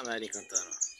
Amerikan tarafı.